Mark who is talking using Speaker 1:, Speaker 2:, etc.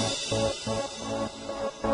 Speaker 1: Música